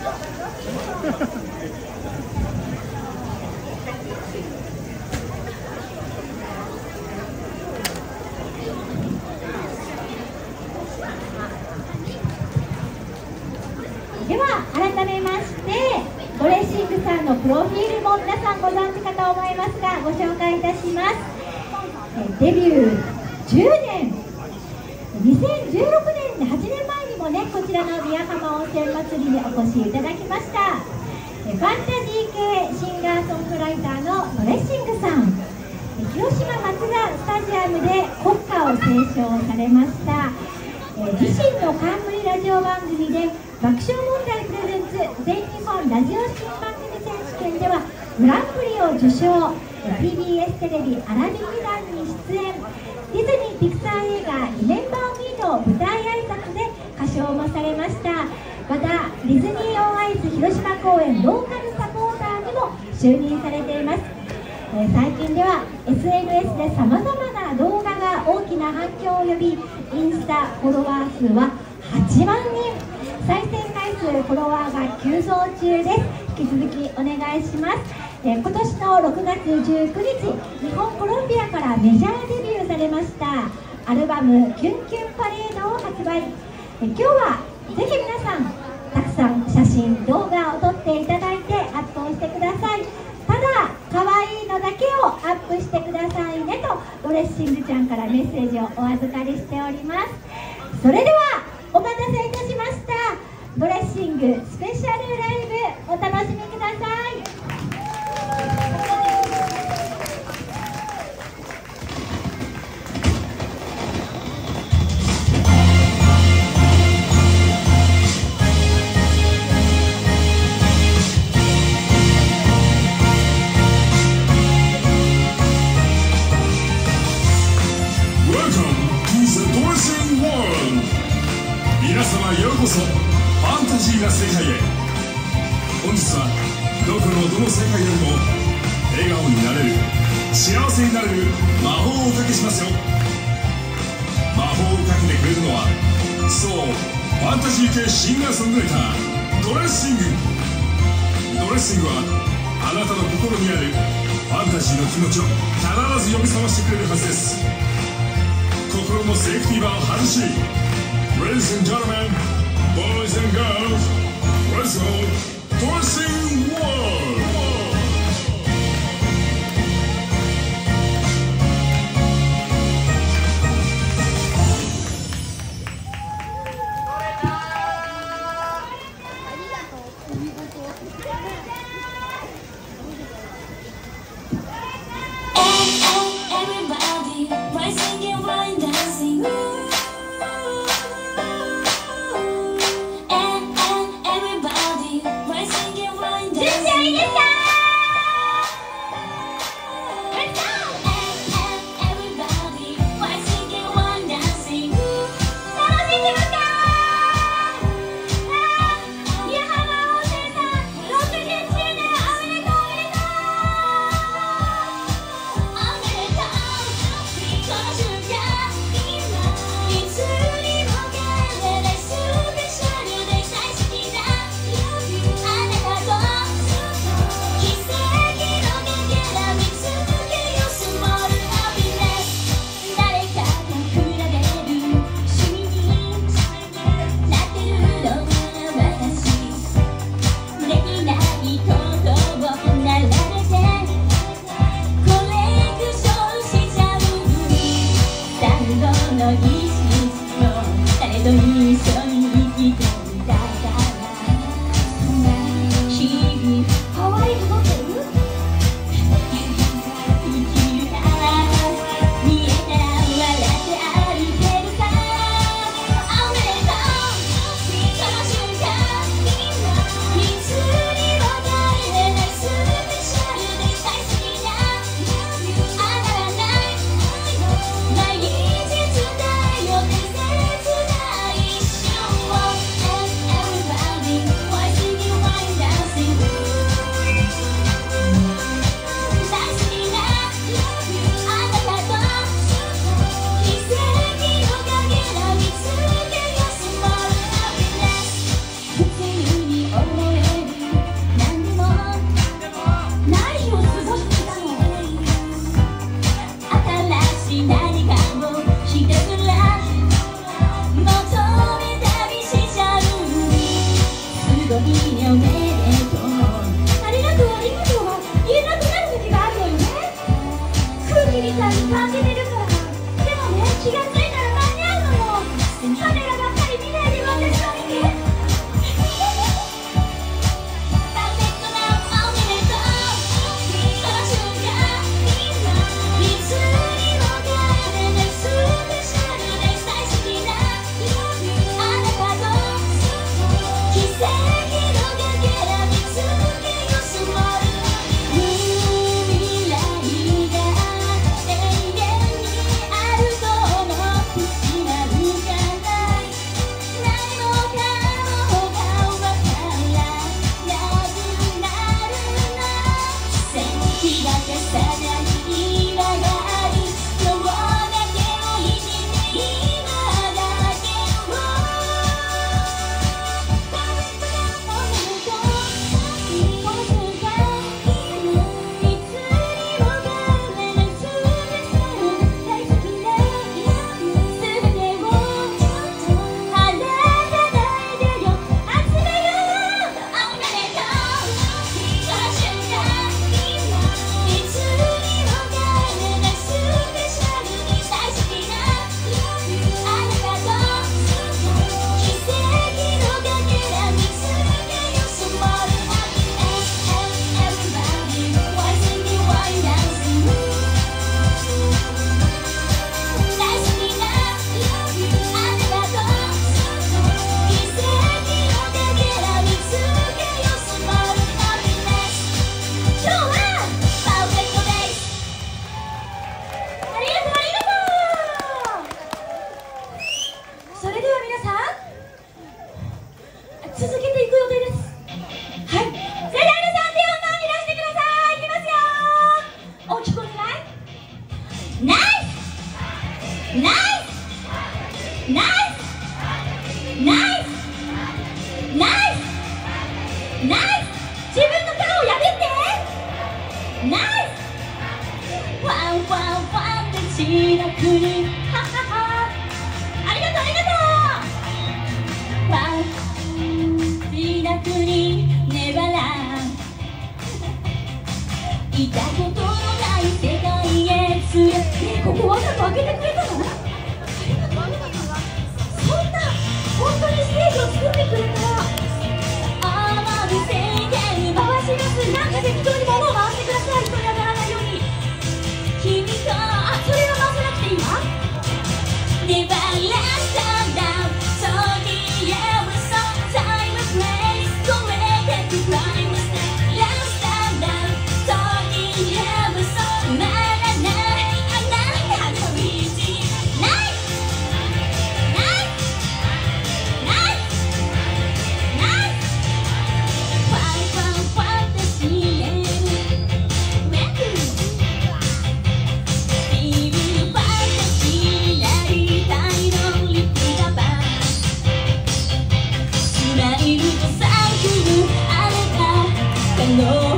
では改めましてドレッシングさんのプロフィールも皆さんご存知かと思いますがご紹介いたします。デビュー10年2016年8年ちらの宮浜温泉祭りにお越しいただきました。ファンタジー系シンガーソングライターのドレッシングさん。広島松田スタジアムで国歌を斉唱されました。自身の冠ラジオ番組で爆笑問題プレゼンツ全日本ラジオ新番組選手権ではグランプリを受賞。TBS テレビアラビッ団に出演。ディズニー・ピクサー映画「リメンバー・ミー」の舞台挨拶で歌唱もされました。またディズニー・オン・アイス広島公演ローカルサポーターにも就任されています。え最近では SNS でさまざまな動画が大きな反響を呼びインスタフォロワー数は8万人。再生回数フォロワーが急増中です。引き続きお願いします。え今年の6月19日日本コロンビアからメジャーデビューされました。アルバム「キュンキュンパレード」を発売。今日はぜひ皆さんたくさん写真動画を撮っていただいてアップをしてください。ただ可愛いのだけをアップしてくださいねとドレッシングちゃんからメッセージをお預かりしております。それではお待たせいたしました。ドレッシングスペシャルライブお楽しみください。皆様ようこそファンタジーな世界へ。本日はどこのどの世界よりも笑顔になれる幸せになれる魔法をおかけしますよ。魔法をかけてくれるのはそうファンタジー系シンガーソングライタードレッシング。ドレッシングはあなたの心にあるファンタジーの気持ちを必ず呼び覚ましてくれるはずです。心のセーフティーバーを外し Ladies and gentlemen, boys and girls, let's go Dancing know.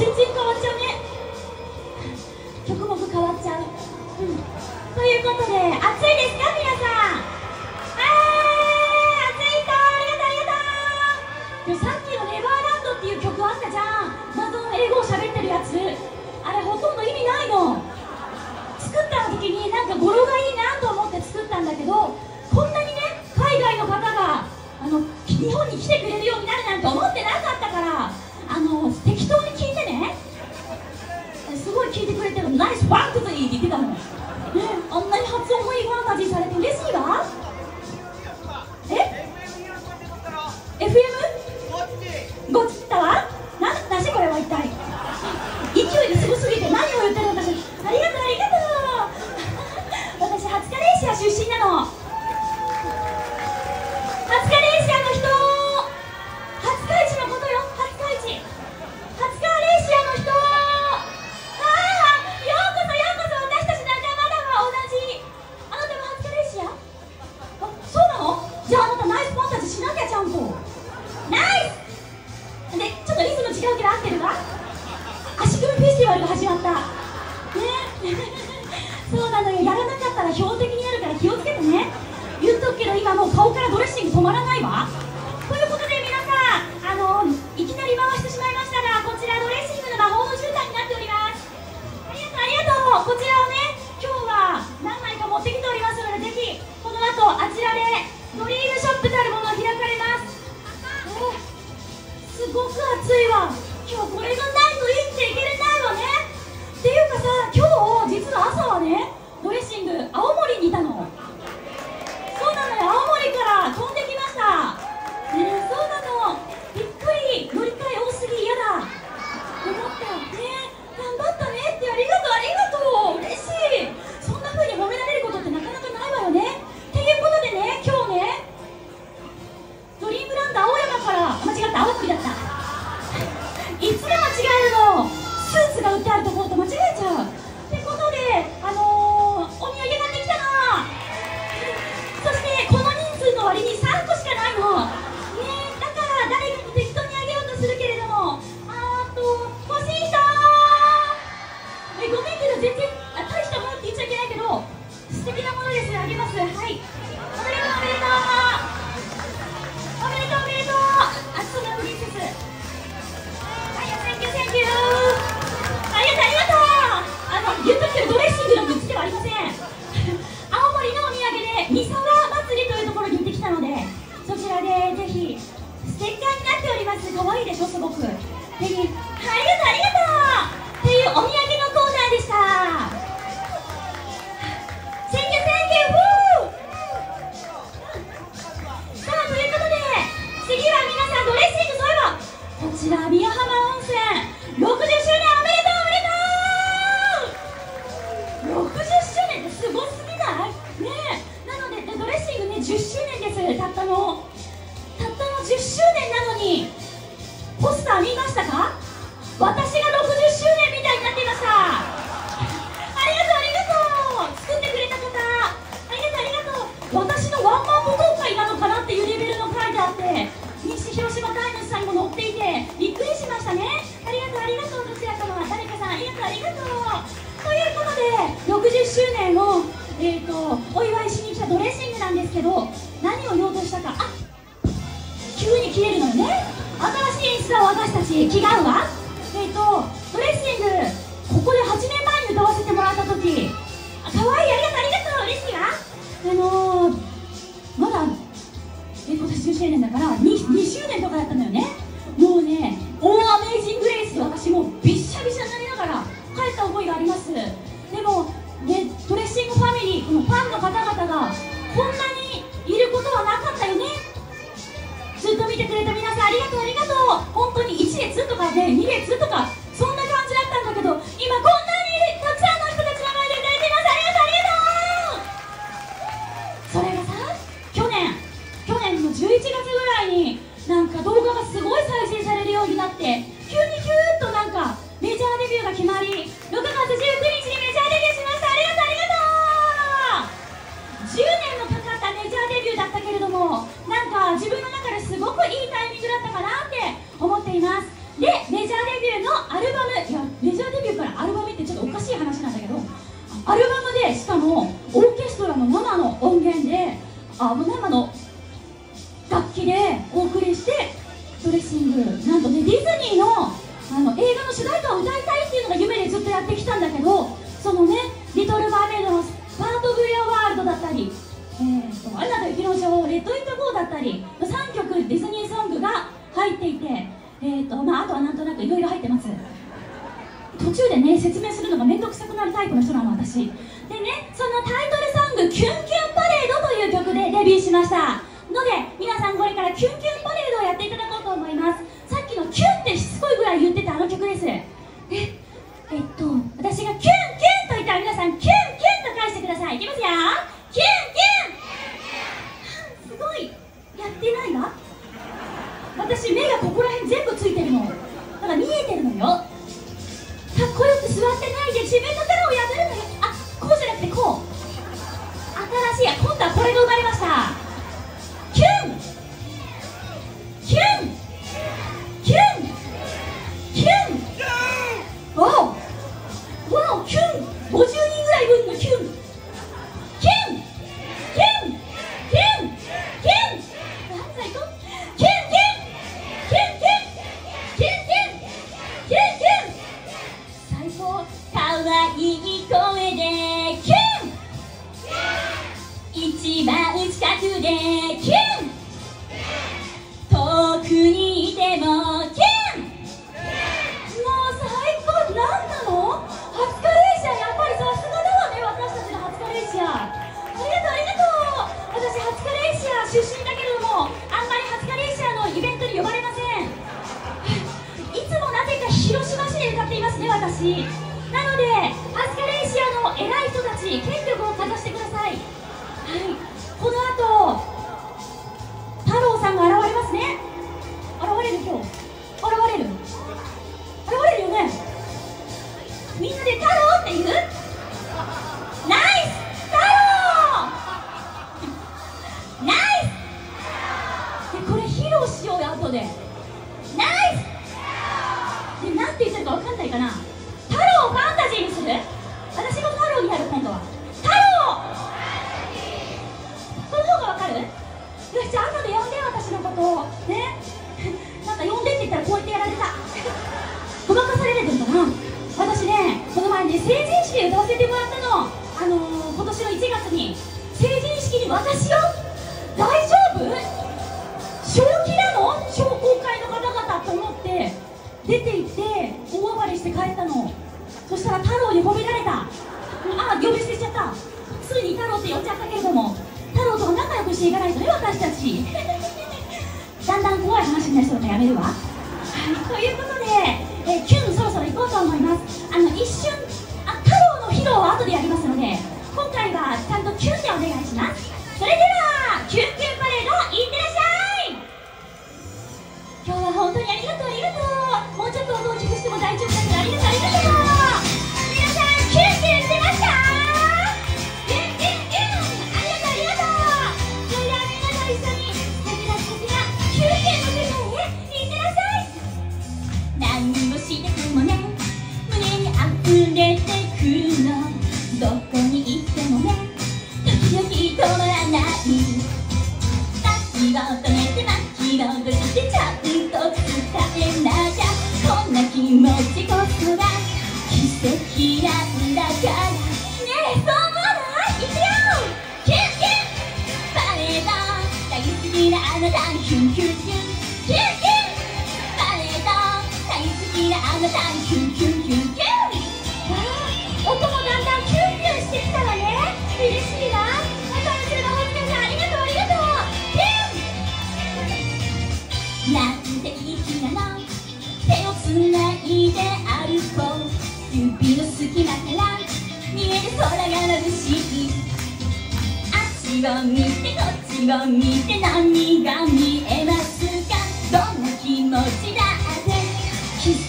チンチン変わっちゃうね。曲も変わっちゃう、うん、ということで暑いですか？皆さん。あー暑いとありがとうありがとう。さっきの「ネバーランド」っていう曲あったじゃん。謎の英語を喋ってるやつ。あれほとんど意味ないの作った時になんか語呂がいいなと思って作ったんだけどこんなにね海外の方があの日本に来てくれるようにな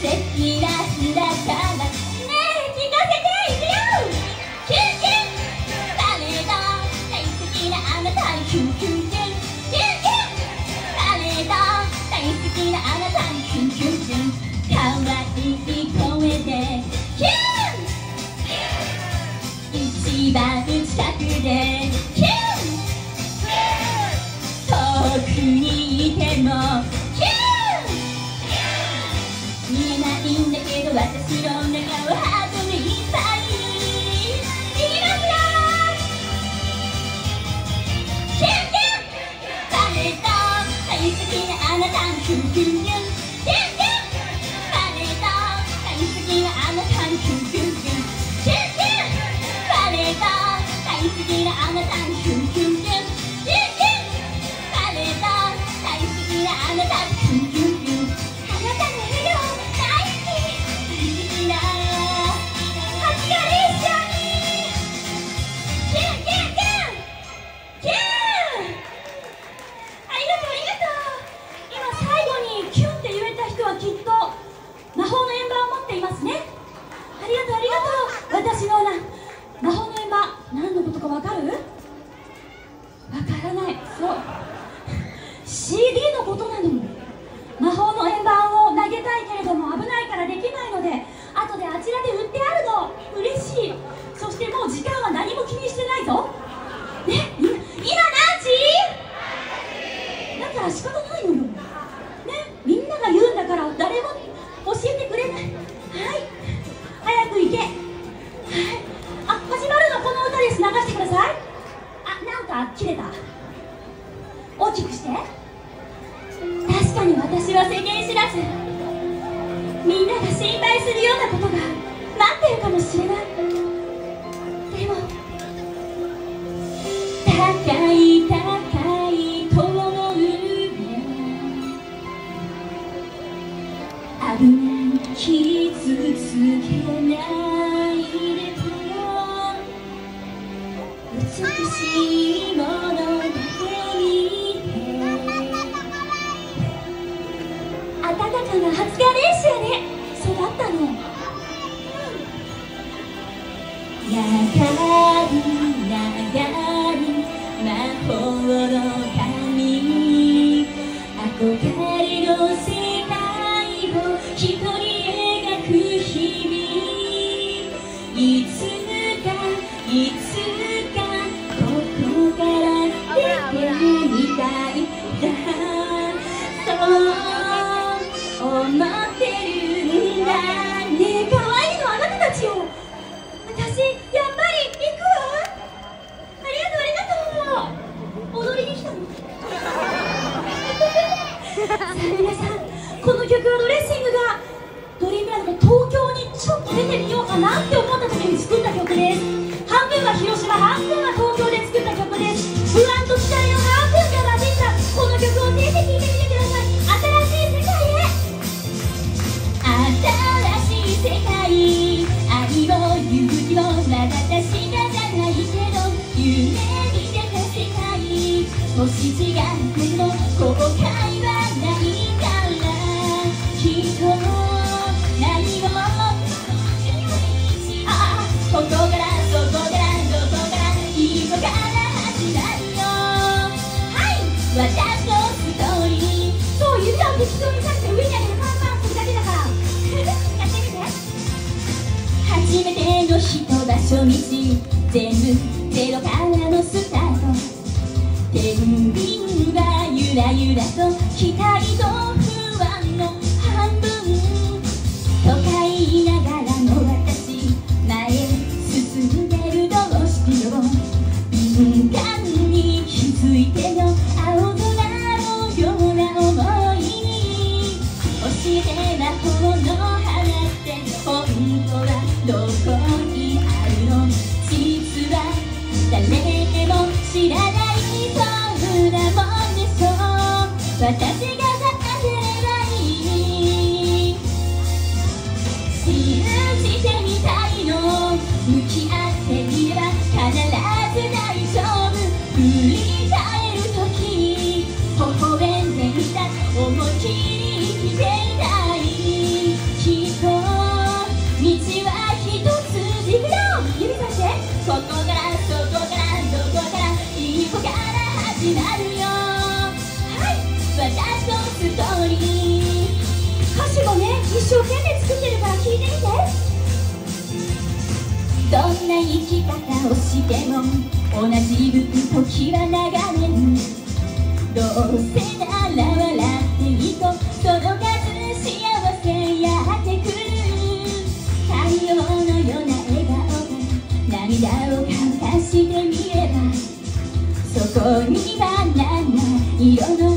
素ラなラ輝多分傷つけないでと美しいものだけ見てかな初ガレーで育ったのやがり流れ魔法の神憧れですをしても同じ分時は流れる。どうせなら笑っていいとその数幸せやってく。る太陽のような笑顔で涙をかしてみればそこにバナナ色の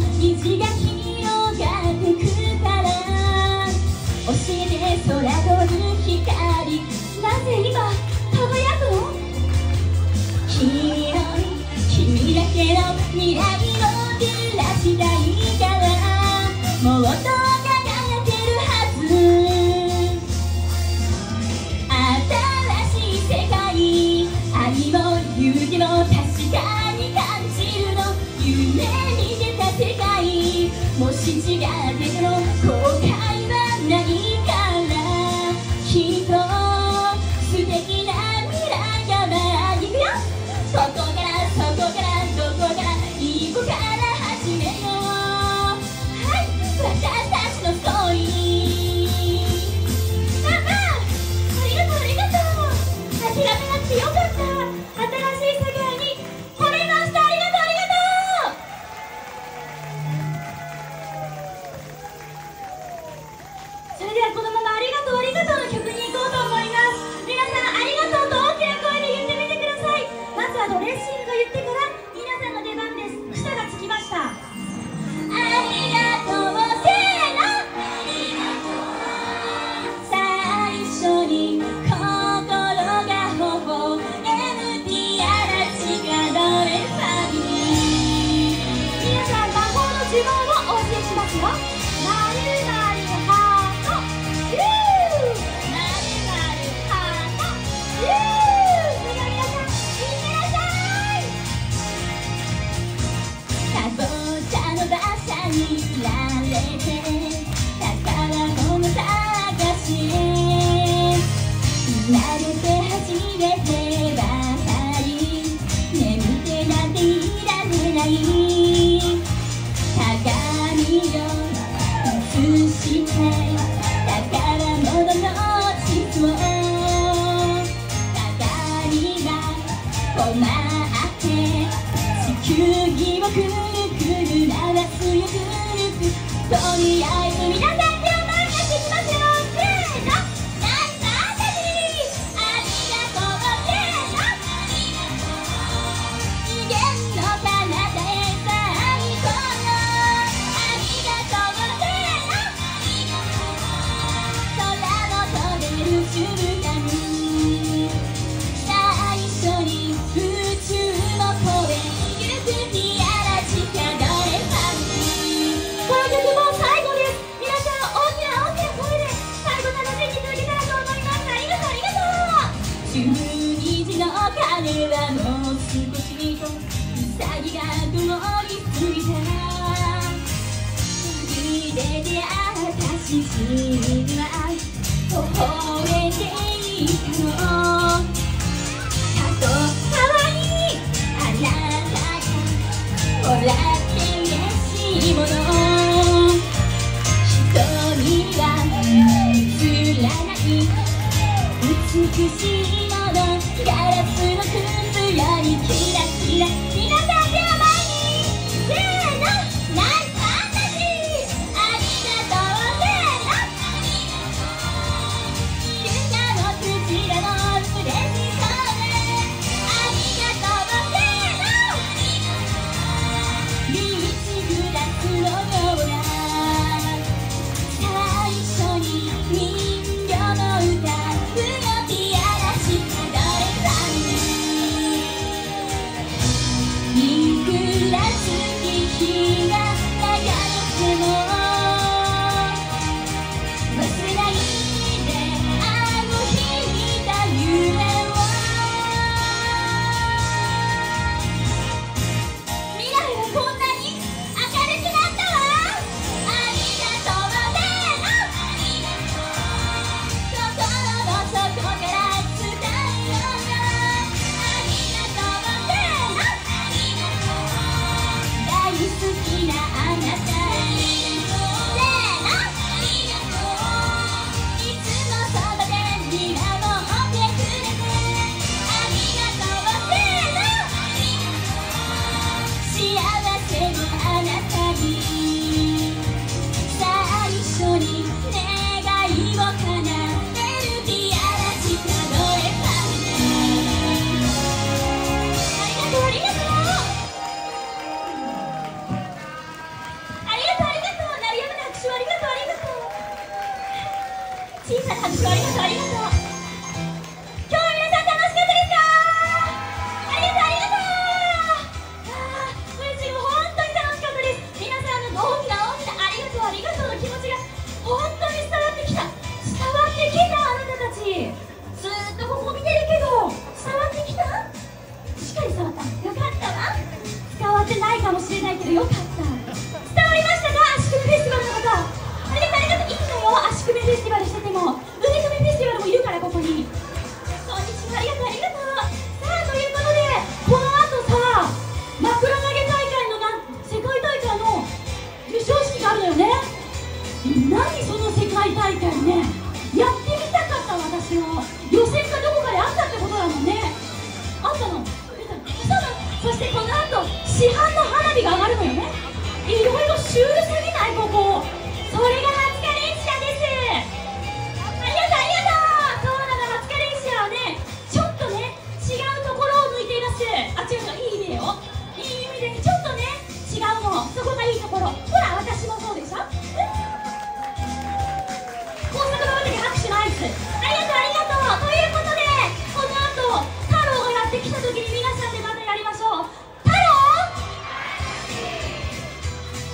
もし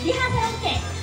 リハーサル OK